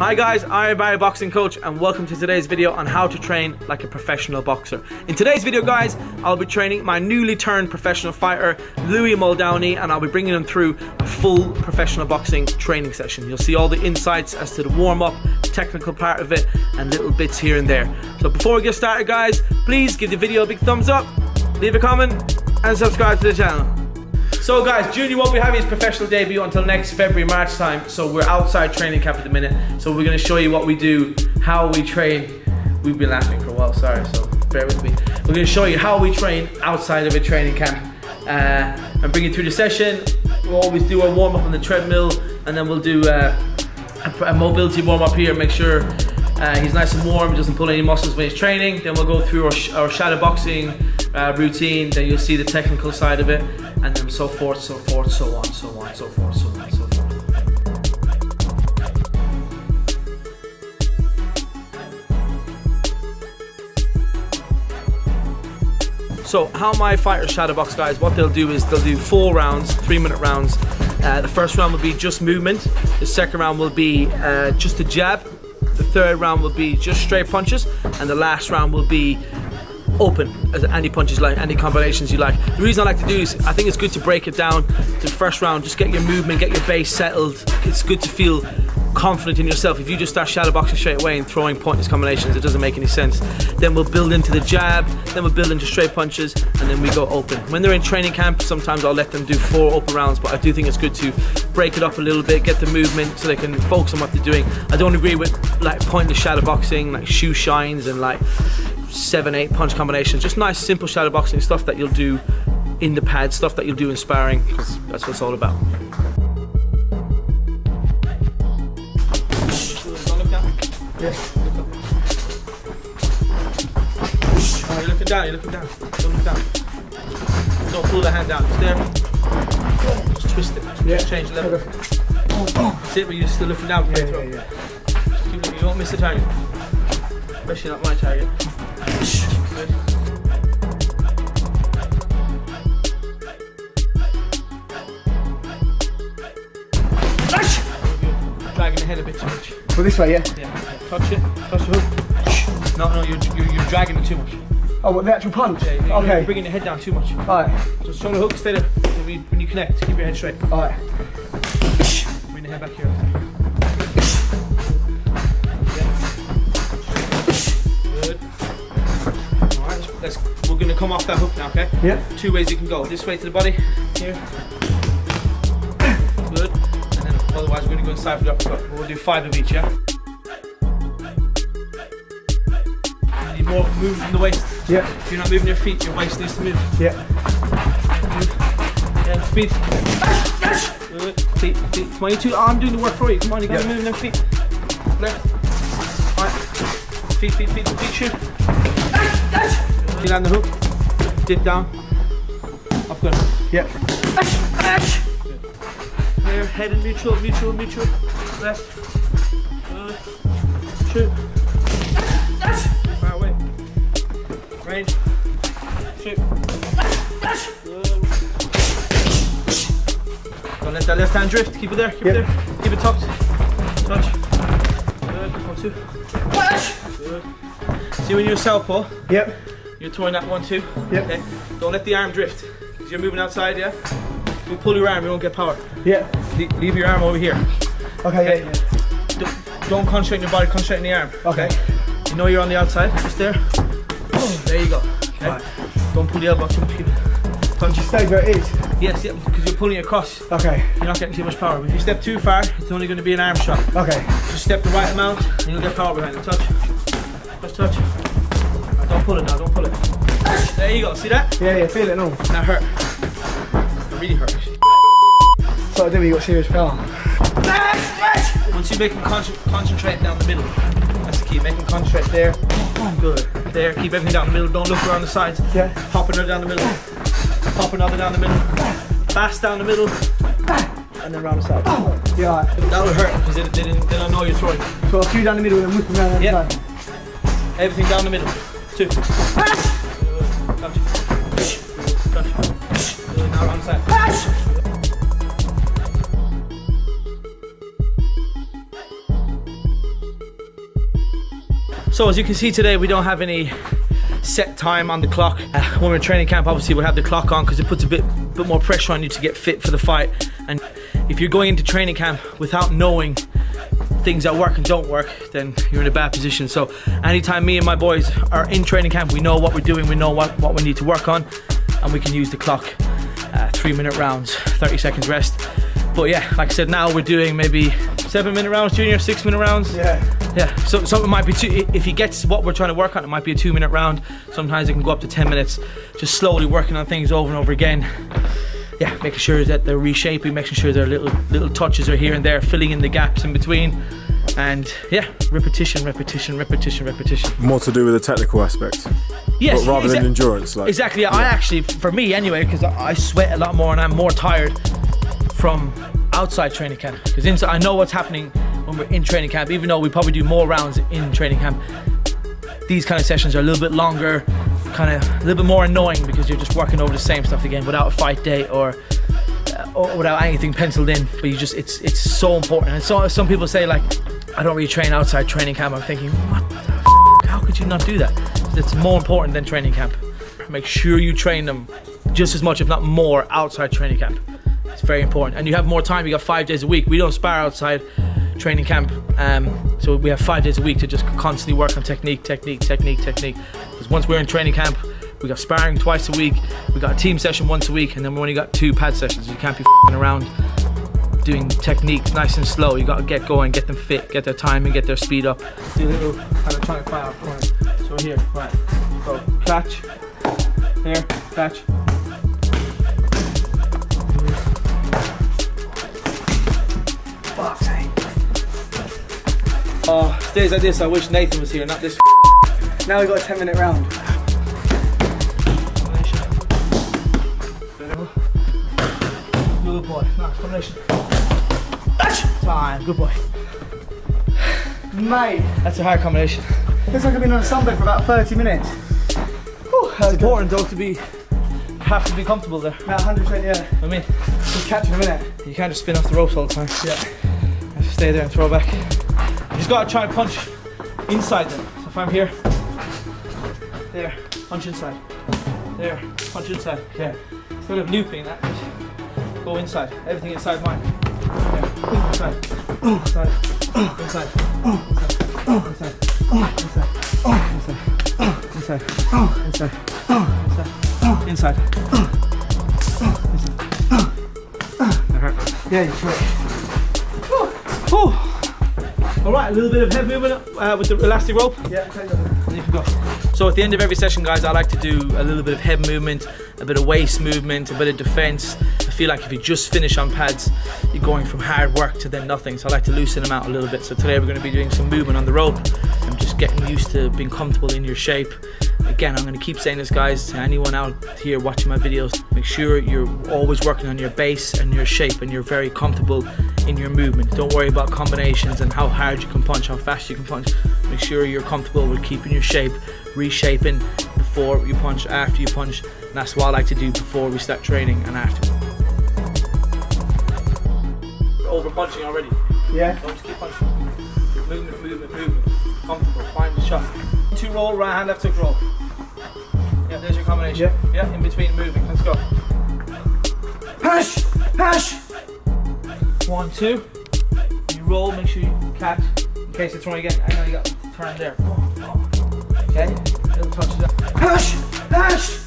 Hi guys, I'm Barry Boxing Coach and welcome to today's video on how to train like a professional boxer. In today's video guys, I'll be training my newly turned professional fighter, Louis Muldowney, and I'll be bringing him through a full professional boxing training session. You'll see all the insights as to the warm-up, technical part of it, and little bits here and there. So before we get started guys, please give the video a big thumbs up, leave a comment, and subscribe to the channel. So guys, Junior won't be having his professional debut until next February, March time. So we're outside training camp at the minute. So we're gonna show you what we do, how we train. We've been laughing for a while, sorry, so bear with me. We're gonna show you how we train outside of a training camp. Uh, and bring you through the session. We'll always do a warm up on the treadmill and then we'll do uh, a, mobility warm up here, make sure uh, he's nice and warm, doesn't pull any muscles when he's training. Then we'll go through our, sh our shadow boxing uh, routine. Then you'll see the technical side of it, and then so forth, so forth, so on, so on, so forth, so on, so forth. So how my fighters shadow box guys, what they'll do is they'll do four rounds, three minute rounds. Uh, the first round will be just movement. The second round will be uh, just a jab. The third round will be just straight punches. And the last round will be open as any punches like, any combinations you like. The reason I like to do is I think it's good to break it down to the first round, just get your movement, get your base settled. It's good to feel confident in yourself. If you just start shadow boxing straight away and throwing pointless combinations, it doesn't make any sense. Then we'll build into the jab, then we'll build into straight punches, and then we go open. When they're in training camp, sometimes I'll let them do four open rounds, but I do think it's good to break it up a little bit, get the movement so they can focus on what they're doing. I don't agree with like pointless shadow boxing, like shoe shines and like seven, eight punch combinations. Just nice, simple shadow boxing stuff that you'll do in the pad, stuff that you'll do in sparring, because that's what it's all about. Yeah. Oh, you're looking down, you're looking down. Don't look down. Don't pull the hand down. Just there. Just twist it. Just Yeah. change the level. See it, but you're still looking down. Yeah, throw. yeah, yeah. Just keep looking. You won't miss the target. Especially not my target. Dragging the head a bit too much. Well, this way, yeah. Yeah. Touch it. Touch the hook. No, no, you're, you're, you're dragging it too much. Oh, what, the actual punch? Yeah, you're, okay. you're bringing the head down too much. Alright, Just show the hook, stay there. When you, when you connect, keep your head straight. alright. Bring the head back here. Let's, we're gonna come off that hook now, okay? Yeah. Two ways you can go. This way to the body, here. Good. And then otherwise we're gonna go inside for the uppercut. We'll do five of each, yeah? You need more movement in the waist. Yeah, If you're not moving your feet, your waist needs to move. yeah. Yeah, speed. Good. Feet, feet. 22. Oh, I'm doing the work for you. Come on, you gotta Yeah. move them feet. Left. Right. Feet, feet, feet, feet, shoot. Feel on the hook. Dip down. Up good. Yeah. There, head in neutral, neutral, neutral. Left. Good. Shoot. Far away. Range. Shoot. Good. Don't let that left hand drift. Keep it there. Keep Yep. it there. Keep it tucked. Touch. Good. One, two. Good. See when you're southpaw, Yep. You're throwing that one, too? Yep. Okay. Don't let the arm drift. Because you're moving outside, yeah? If you pull your arm, you won't get power. Yeah. Le- Leave your arm over here. Okay, yeah, yeah. Don't- concentrate on your body, concentrate on the arm. Okay. You know you're on the outside, just there. There you go. Okay. Right. Don't pull the elbow too much. Keep. Punch. Just stay where it is. Yes, yeah, because you're pulling it across. Okay. You're not getting too much power. If you step too far, it's only going to be an arm shot. Okay. Just step the right amount, and you'll get power behind it. Touch. Just touch. Now, don't pull it now, don't pull it. There you go, see that? Yeah, yeah, feel it all. That hurt. It really hurt. So I do you got serious power. Once you make them con- concentrate down the middle, that's the key. Make them concentrate there. Good. There. Keep everything down the middle. Don't look around the sides. Yeah. Pop another down the middle. Pop another down the middle. Fast down the middle. And then round the side. Yeah. That will hurt because they, they, didn't, they don't know you're throwing. So a few down the middle and whip them around the Yeah. side. Everything down the middle. Two. So as you can see today, we don't have any set time on the clock. Uh, when we're in training camp, obviously we have the clock on because it puts a bit, bit more pressure on you to get fit for the fight. And if you're going into training camp without knowing things that work and don't work, then you're in a bad position. So anytime me and my boys are in training camp, we know what we're doing, we know what, what we need to work on, and we can use the clock. Uh, three minute rounds, 30 seconds rest. But yeah, like I said, now we're doing maybe seven minute rounds, junior, six minute rounds. Yeah. Yeah, so, so it might be two, if he gets what we're trying to work on, it might be a two minute round. Sometimes it can go up to 10 minutes, just slowly working on things over and over again. Yeah, making sure that they're reshaping, making sure their little little touches are here and there, filling in the gaps in between. And yeah, repetition, repetition, repetition, repetition. More to do with the technical aspect, Yes, but rather than endurance. Like Exactly. I actually, for me anyway, because I I sweat a lot more and I'm more tired from outside training camp. Because inside, I know what's happening when we're in training camp. Even though we probably do more rounds in training camp, these kind of sessions are a little bit longer, kind of a little bit more annoying because you're just working over the same stuff again without a fight day or. uh, Or without anything penciled in, but you just—it's it's so important. And so some people say like, I don't really train outside training camp. I'm thinking, what the how could you not do that? It's more important than training camp. Make sure you train them just as much, if not more, outside training camp. It's very important. And you have more time. You got five days a week. We don't spar outside training camp. Um, so we have five days a week to just constantly work on technique, technique, technique, technique. Because once we're in training camp, we got sparring twice a week. We got a team session once a week, and then we only got two pad sessions. You can't be around doing technique nice and slow. You got to get going, get them fit, get their time, and get their speed up. Do a little electronic fire corner. So here, right. Go catch. There, catch. Oh, days like this, I wish Nathan was here, not this. Now we got a 10 minute round. Good boy. Nice combination. Time. Good boy. Mate, That's a hard combination. looks like I've been on a sunbed for about 30 minutes. Whew, it's important though to be have to be comfortable there. About 100%, yeah. I mean, Just catching a minute. you can't just spin off the ropes all the time. Yeah. You have to stay there and throw back. Gotta try and punch inside them. So if I'm here, there, punch inside. There, punch inside. Yeah. Instead of looping that, just go inside. Everything inside mine. Yeah. Inside. Inside. Inside. Inside. Inside. Inside. Inside. Inside. Inside. inside. Yeah, you're free. Whew. All right, a little bit of head movement uh, with the elastic rope. Yeah. And you can go. So at the end of every session, guys, I like to do a little bit of head movement, a bit of waist movement, a bit of defense. I feel like if you just finish on pads, you're going from hard work to then nothing. So I like to loosen them out a little bit. So today we're going to be doing some movement on the rope. I'm just getting used to being comfortable in your shape. Again, I'm going to keep saying this, guys, to anyone out here watching my videos. Make sure you're always working on your base and your shape and you're very comfortable in your movement. Don't worry about combinations and how hard you can punch, how fast you can punch. Make sure you're comfortable with keeping your shape, reshaping before you punch, after you punch. And that's what I like to do before we start training and after. Over punching already. Yeah. Don't just keep punching. Movement, movement, movement. Comfortable. Find the shot. Two roll, right hand, left hook roll. Yeah, there's your combination. Yeah. Yeah, in between moving. Let's go. Hash! Hash! One, two. You roll, make sure you catch in case it's throwing again. I know you got turn there. Okay? Little touch there. Hash! Hash!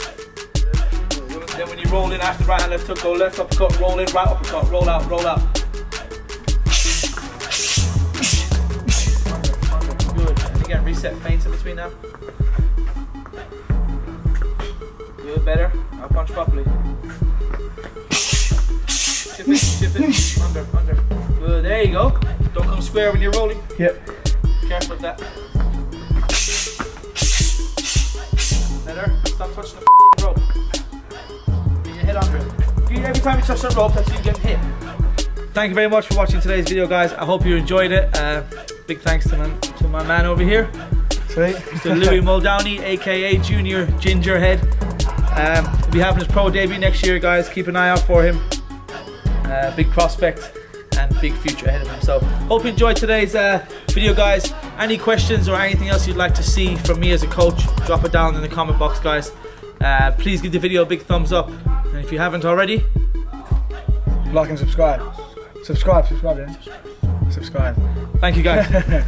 Then when you roll in after right hand, left hook, go left uppercut, roll in, right uppercut, roll out, roll out. Good. And again, reset feints in between now. Good, better. I'll punch properly. Shift it, shift it. Under, under. Good, there you go. Don't come square when you're rolling. Yep. Careful of that. Better. Stop touching the rope. Get your head under it. Every time you touch the rope, that's you getting hit. Thank you very much for watching today's video, guys. I hope you enjoyed it. Uh, big thanks to my, to my man over here, Sweet. Mr. Louis Muldowney, aka Junior Gingerhead. Um, he'll be having his pro debut next year, guys. Keep an eye out for him. Uh, big prospect and big future ahead of him. So hope you enjoyed today's uh, video, guys. Any questions or anything else you'd like to see from me as a coach, drop it down in the comment box, guys. Uh, please give the video a big thumbs up, and if you haven't already, Like and subscribe. Subscribe, subscribe, yeah? Subscribe. thank you, guys.